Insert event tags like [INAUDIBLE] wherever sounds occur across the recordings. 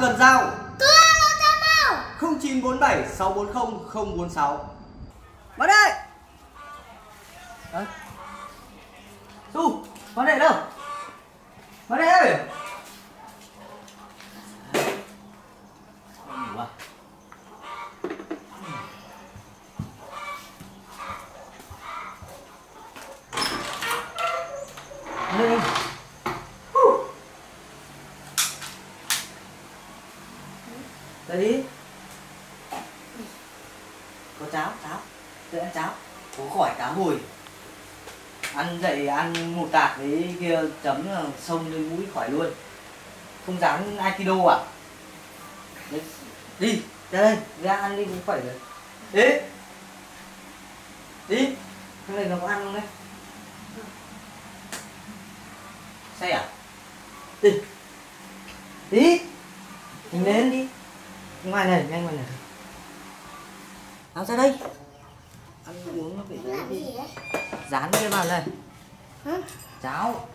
cần giao. Cưa nó ra mau 0947 640 046 Vào đây. Đấy. Tu Vào đây đâu Vào đây ơi? Lên đi. Có cháo, cháo. Tôi ăn cháo. Có khỏi cá hồi. Ăn dậy ăn một tạt với kia chấm sông lên mũi khỏi luôn. Không dám Aikido à? Đấy. Đi, ra đây, ra ăn đi cũng phải rồi Đi. Đi. Cái này nó có ăn không đấy? Say à? Đi. Đi. Mình lên đi. Ngoài này, ngay ngoài này. Nào ra đây. Ăn uống nó phải gì dán cái vào này Hả? cháo.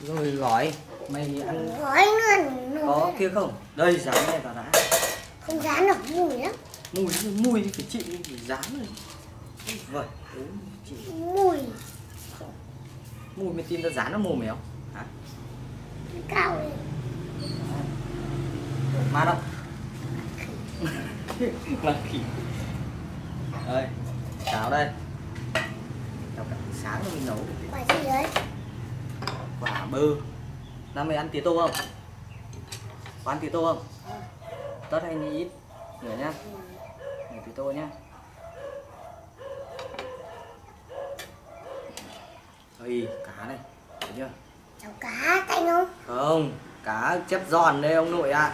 Rồi gói mày ăn Gói luôn có kia không? Đây dán này vào đã. Không dán được mùi lắm. Mùi mùi thì phải chịu phải dán rồi vậy Mùi. Mùi mày tin tao dán nó mồm mèo. Hả? Cao lên ma đâu [LAUGHS] là khỉ đây cháo đây. Cháo cả sáng mình nấu. Quả gì đấy? Quả bơ. Năm mày ăn tía tô không? Có ăn tía tô không? Tất hay ni ít? Nhớ nhá. Này tía tô nhá. Ơi cá này thấy chưa? Cháu cá canh không? Không cá chép giòn đây ông nội ạ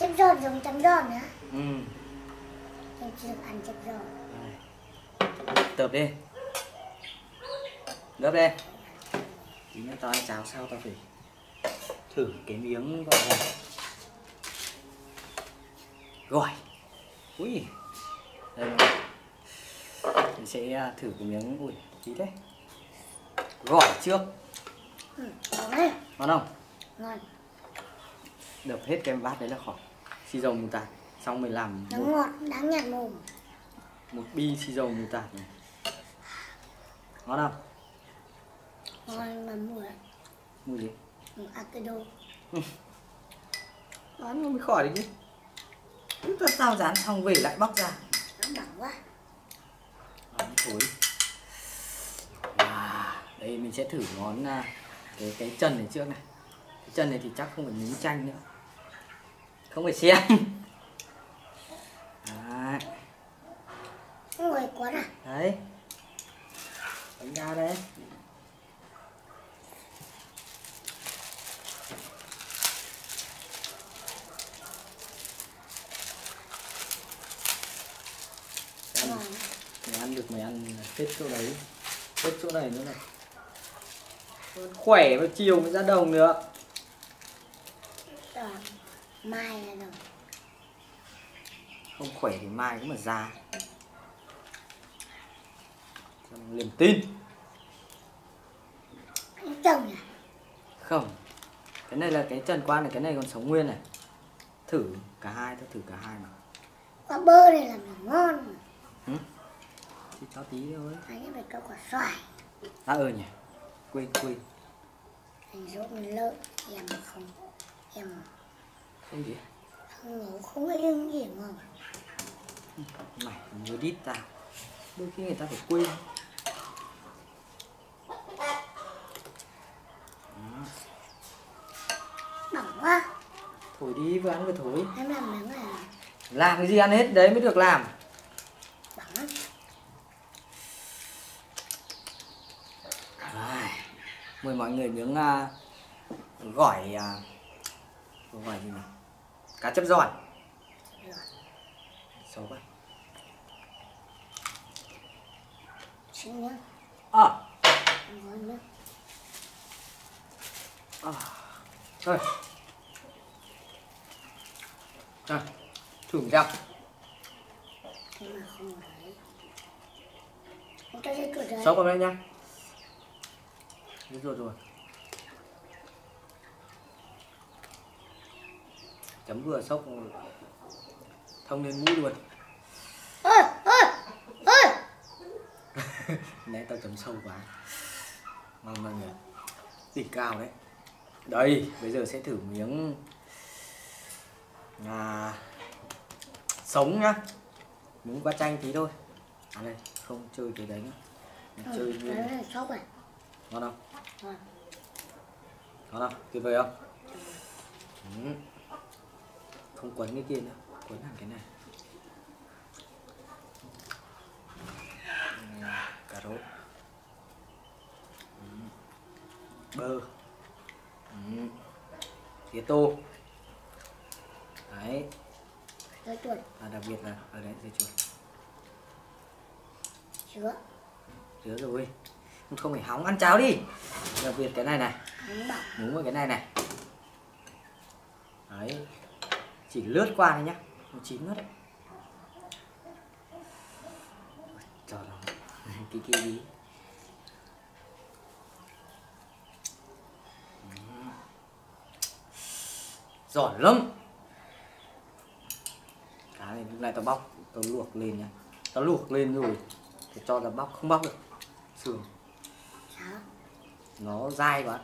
Chép giòn giống chấm giòn nữa ừ. Em chưa được ăn chép giòn. Tợp đi. Gấp đi. Tí nữa tao ăn cháo sao tao phải Thử cái miếng gọi là Gỏi. Ui. Đây rồi Mình sẽ à, thử cái miếng Ui tí thế Gỏi trước. Ừ, ngon đấy. Ngon không? Ngon. Đập hết cái bát đấy là khỏi Xì dầu mù tạt. Xong mình làm Nó một, ngọt, đáng nhạt mồm. một bi xì dầu mù tạt này. Ngon không? Ngon mà mùi. Mùi gì? Mùi Bán nó mới khỏi đấy chứ. Cứ tao tao dán xong về lại bóc ra. Nó bỏng quá. Nóng thối. À, Đây mình sẽ thử món à, cái cái chân này trước này. Cái chân này thì chắc không phải miếng chanh nữa Không phải xem Đấy, Ngồi quá à đấy. Bánh ra đây Ăn. Ngon mày ăn được mày ăn hết chỗ đấy. Hết chỗ này nữa này. Khỏe vào chiều mới ra đồng nữa Mai là đồng không khỏe thì mai cũng mà ra Xong liềm tin. Anh chồng à? Không. Cái này là cái trần quan này cái này còn sống nguyên này. Thử cả hai tao thử cả hai mà. Quả bơ này làm là ngon mà. Ừ? thì tao tí thôi. Anh phải có quả xoài. À ờ nhỉ. Quên quên. Anh giúp mình lợi Em không Em không gì? Không ngủ không có yên gì ngon mày nhớ đít tao đôi khi người ta phải quên. Đó, Bỏng quá. Thổi đi vừa ăn vừa thổi. Em làm miếng này làm cái gì ăn hết đấy mới được làm. Bỏng lắm. Ai, mời mọi người miếng à, gỏi à, gỏi gì nào cá chép giòn. Rồi xấu quá. Xin nhá. À, à. thôi. À, thử cho dây chuột đấy. Nhá. Được rồi rồi chấm vừa sốc thông lên mũi luôn. [LAUGHS] Nãy tao chấm sâu quá. Ngon mọi người đỉnh cao đấy. Đây bây giờ sẽ thử miếng à, sống nhá. Miếng qua chanh tí thôi. À đây không chơi cái đấy nữa. Chơi ừ, nguyên. sốc này ngon không? Ngon không? Tuyệt vời không. Không quấn cái kia nữa. Quấn hẳn cái này. Cà rốt. Ừ. bơ. Ừ. tía tô. Đấy. Dưa chuột. Và đặc biệt là ở đấy dưa chuột. Sữa chứa rồi. Không phải hóng ăn cháo đi. Đặc biệt cái này này. Nhúng vào cái này này. Đấy chỉ lướt qua thôi nhá. Nó chín mất đấy. Cho [LAUGHS] nó cái kia đi. Giỏi lắm. Cá này lúc này tao bóc tao luộc lên nhá. Tao luộc lên rồi thì cho tao bóc không bóc được. Sườn. Nó dai quá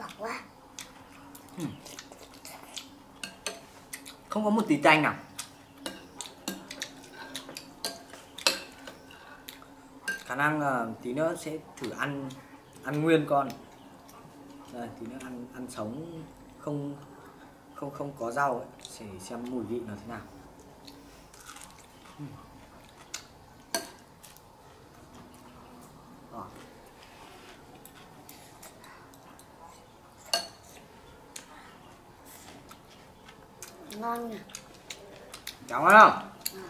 ngọt quá. Ừ. Không có một tí chanh nào. Khả năng uh, tí nữa sẽ thử ăn ăn nguyên con. Đây tí nữa ăn ăn sống không không không có rau ấy. Để xem mùi vị nó thế nào. Ngon nhỉ Chóng không? Ừ.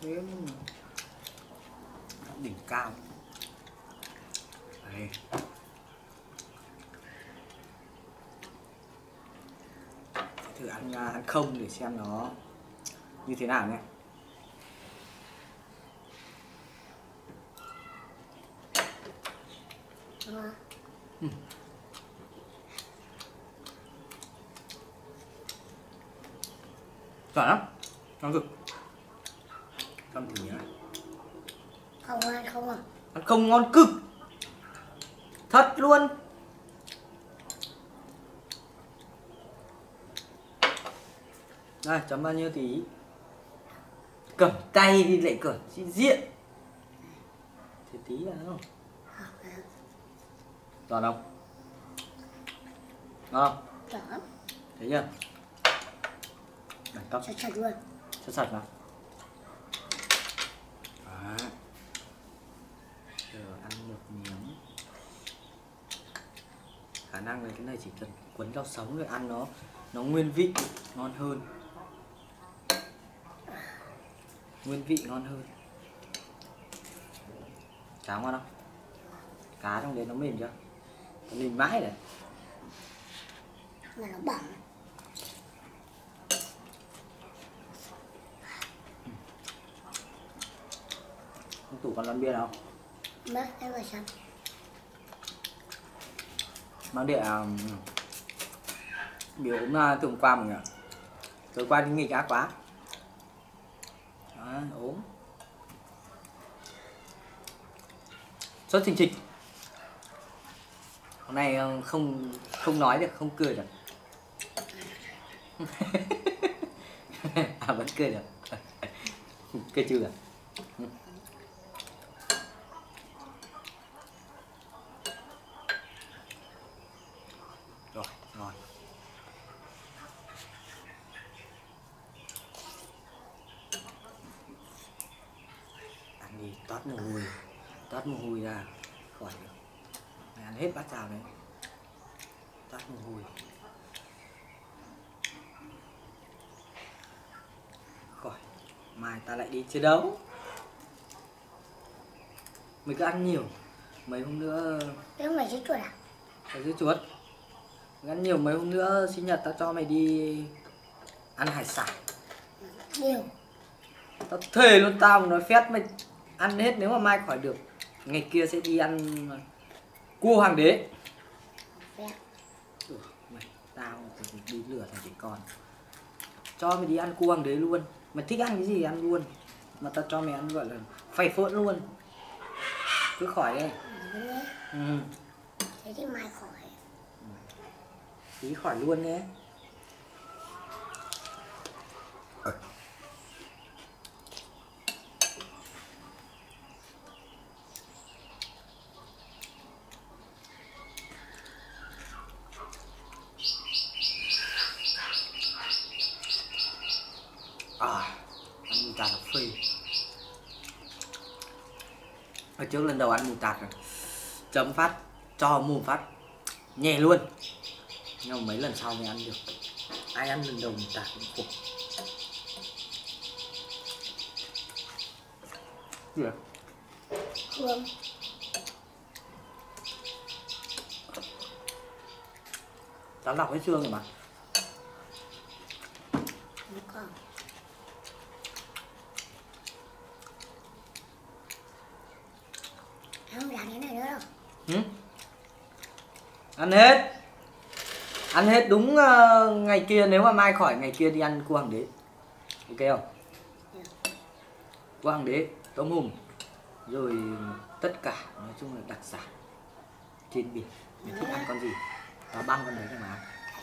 Thế đỉnh cao. Đây. Thử ăn à, ăn không để xem nó như thế nào nhé. ngon Giỏi lắm. Ngon cực. Con thử nhá. không ăn không à Ăn không ngon cực. Thật luôn. Đây, chấm bao nhiêu tí? Cầm tay đi lại cởi diện. Thì tí là không? Giòn không? Ngon không? Thấy chưa? Đẳng cấp. Chặt chặt luôn. Cho sạch vào. Đó. Giờ ăn một miếng. Khả năng là cái này chỉ cần cuốn rau sống rồi ăn nó nó nguyên vị ngon hơn. Nguyên vị ngon hơn. Cháo ngon không? Cá trong đấy nó mềm chưa? Nó mềm mãi đấy mà nó bỏng tủ còn lon bia nào? Mất cái vào xong mang địa um, biểu ốm uh, hôm qua người ạ. tối qua đi nghỉ ác quá. Đó, ốm. Sốt trình trịch hôm nay uh, không không nói được không cười được. [LAUGHS] À vẫn cười được. [LAUGHS] Cười chưa Ừ. rồi. Ăn đi toát mồ hôi. Toát mồ hôi ra khỏi mày ăn hết bát cháo đấy. Toát mồ hôi. Khỏi. Mai ta lại đi chiến đấu. Mày cứ ăn nhiều. Mấy hôm nữa cái mày chết chuột à? Phải giữ chuột Ngắn nhiều mấy hôm nữa sinh nhật tao cho mày đi ăn hải sản nhiều Tao thề luôn tao mà nói phét mày ăn hết nếu mà mai khỏi được ngày kia sẽ đi ăn cua hoàng đế Vẹt. Ừ, mày tao đi lừa thằng trẻ con cho mày đi ăn cua hoàng đế luôn mày thích ăn cái gì ăn luôn mà tao cho mày ăn gọi là phày phỡn luôn cứ khỏi nhé. ừ. Thế thì mai khỏi tí khỏi luôn nhé. À ăn mù tạt là phê hồi trước lần đầu ăn mù tạt rồi. Chấm phát, cho mù phát. Nhẹ luôn nhưng mà mấy lần sau mới ăn được ai ăn lần đầu mù tạt cũng khổ gì vậy? Hương. tao lọc hết xương rồi mà Không. Không dám thế này nữa đâu. ừ? ăn hết ăn hết đúng ờ, ngày kia nếu mà mai khỏi ngày kia đi ăn cua hoàng đế. Ok không? Cua hoàng đế tôm hùm rồi tất cả nói chung là đặc sản trên biển. Mình thích ăn con gì? Tao băng con đấy mà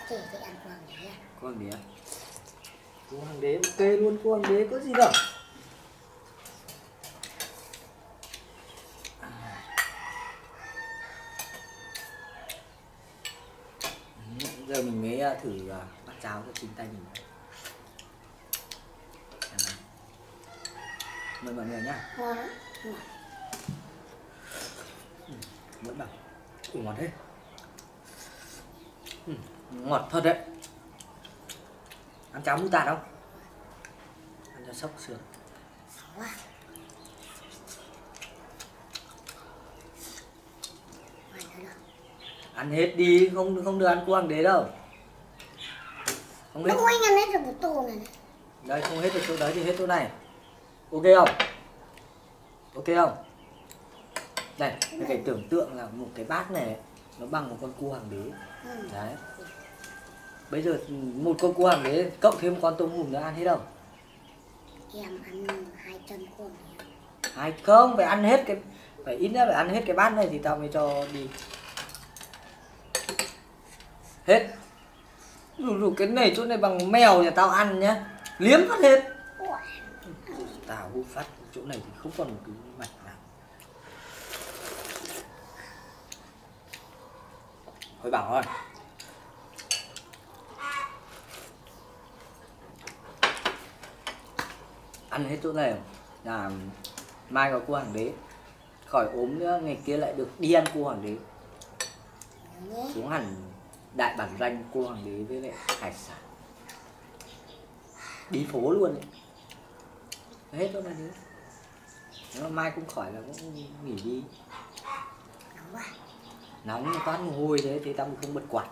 Chị thì ăn đế à? cua hoàng đế. Cua hoàng đế ok luôn cua hoàng đế có gì đâu À. Ừ, à, thử à, bắt cháo cho chính tay mình mời mọi người nhá. Ngon. vẫn bảo Ủa ngọt thế ừ, ngọt thật đấy. Ăn cháo mú tạt không? Ăn cho sốc sướng nữa đâu. ăn hết đi không không được ăn cua hoàng đế đâu không hết Lúc anh hết được một tô này này. đây không hết được chỗ đấy thì hết chỗ này. Ok không? Ok không? Đây mày phải tưởng tượng là một cái bát này nó bằng một con cua hoàng đế. Ừ. đấy. Bây giờ một con cua hoàng đế cộng thêm con tôm hùm nữa ăn hết không? Em ăn hai chân này. hay không phải ăn hết cái phải ít nhất phải ăn hết cái bát này thì tao mới cho đi. Hết rủ rủ cái này, chỗ này bằng mèo nhà tao ăn nhá. Liếm phát hết tao hút phát, chỗ này thì không còn một cái mạch nào. Thôi bảo thôi. Ăn hết chỗ này là mai có cua hoàng đế khỏi ốm nữa, ngày kia lại được đi ăn cua hoàng đế xuống hẳn đại bản danh cua hoàng đế với lại hải sản. Đi phố luôn đấy hết chỗ này đi nếu mà mai cũng khỏi là cũng nghỉ đi. Nóng quá. nóng toát mồ hôi thế thì tao mới không bật quạt.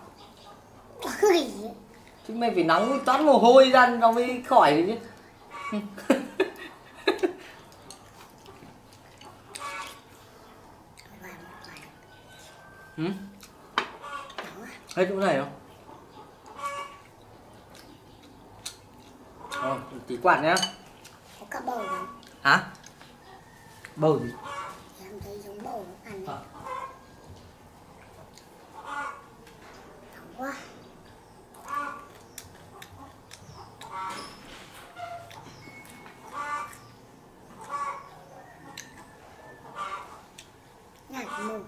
Ấy. chứ mày phải nóng toát mồ hôi ra nó mới khỏi được chứ. [LAUGHS] Vài một hết chỗ này không Rồi, tí quạt nhá Có cả bầu không? hả bầu gì Em thấy giống bầu ăn Ờ. này. Nóng quá. Ngạt mù.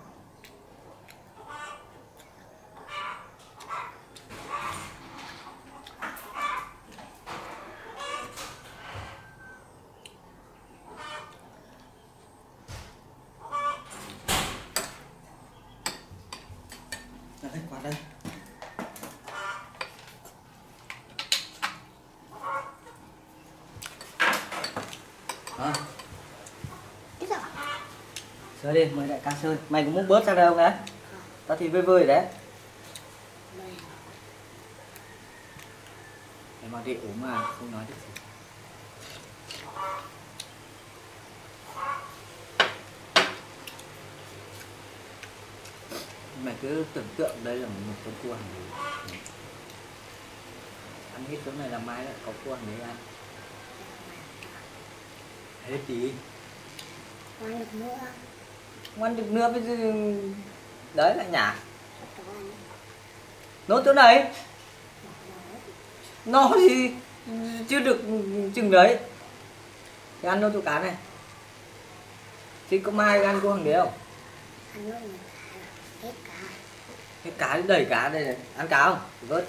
Sơn đi, mời đại ca Sơn Mày có muốn bớt sang đây không đấy? Tao thì vơi vơi đấy. Mày mà để ốm mà không nói được gì. Mày cứ tưởng tượng đây là một con cua hàng đế ăn hết chỗ này là mai lại có cua hàng đế ăn hết tí ăn được nữa không ăn được nữa bây giờ đấy lại nhả. Cho nốt chỗ này. Nó thì chưa được chừng đấy. Thì ăn nốt chỗ cá này. Thì có mai ăn cua hàng đế không? Hết cái cá đầy cá đây này. Ăn cá không? Vớt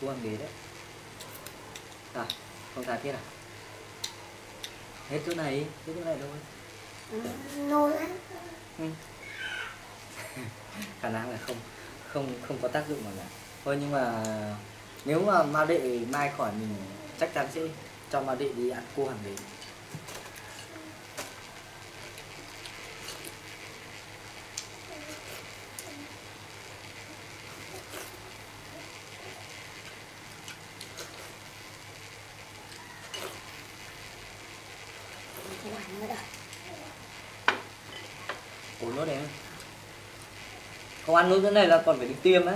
cua hàng đế đấy. À không thả kia nào hết chỗ này hết chỗ này thôi nô lắm Ừ. khả năng là không không không có tác dụng nào cả thôi nhưng mà nếu mà ma đệ mai khỏi mình chắc chắn sẽ cho ma đệ đi ăn cua hàng đế không ăn nữa đâu Ủa nốt đấy không ăn nốt cái này là còn phải đi tiêm á.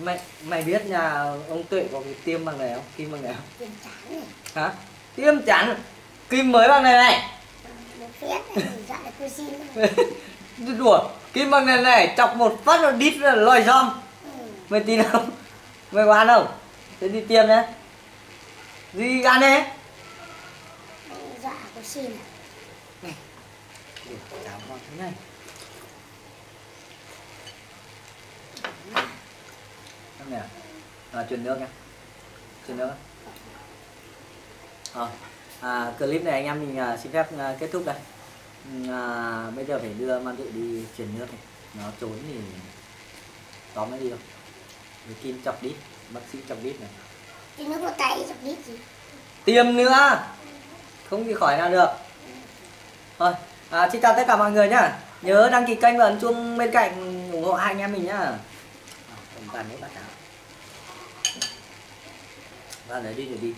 Mày mày biết nhà ông tuệ có cái tiêm bằng này không? Kim bằng này không? Này. Hả? Tiêm chắn kim mới bằng này này. Này [LAUGHS] đùa. Kim bằng này này chọc một phát là đít là lòi rong ừ. mày tin không? Mày có ăn không? Thế đi tiêm nhé gì ăn đi dạ tôi xin. Cháo ngon thế này Xem nào à, truyền nước nhá truyền nước. Ờ, à, clip này anh em mình à, xin phép à, kết thúc đây. Ừ, à, bây giờ phải đưa man tự đi truyền nước này. Nó trốn thì tóm nó đi đâu Rồi kim chọc đít bác sĩ chọc đít này. Thì nó có tay chọc đít gì? Tiêm nữa! Không thì khỏi nào được. Thôi à, xin chào tất cả mọi người nhá. Nhớ đăng ký kênh và ấn chuông bên cạnh ủng hộ hai anh em mình nhá. À, bàn đấy bác áo và lại đi rồi đi.